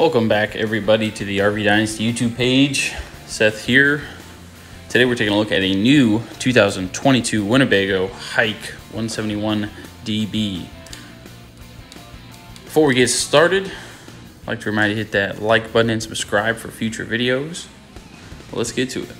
Welcome back, everybody, to the RV Dynasty YouTube page. Seth here. Today we're taking a look at a new 2022 Winnebago Hike 171 DB. Before we get started, I'd like to remind you to hit that like button and subscribe for future videos. Let's get to it.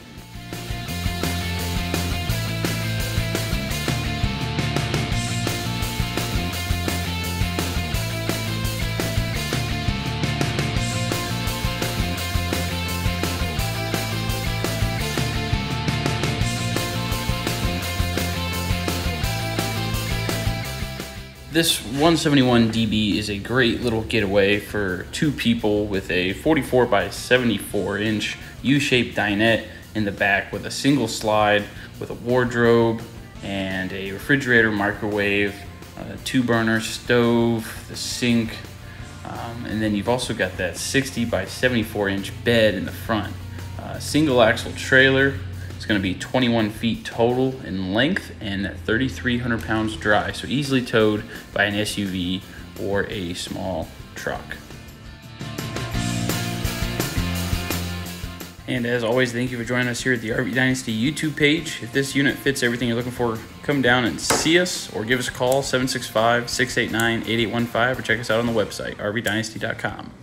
This 171 DB is a great little getaway for two people with a 44 by 74 inch U-shaped dinette in the back with a single slide with a wardrobe and a refrigerator, microwave, a two burner stove, the sink, um, and then you've also got that 60 by 74 inch bed in the front. Uh, single axle trailer, going to be 21 feet total in length and 3,300 pounds dry, so easily towed by an SUV or a small truck. And as always, thank you for joining us here at the RV Dynasty YouTube page. If this unit fits everything you're looking for, come down and see us or give us a call 765 689 8815 or check us out on the website rvdynasty.com.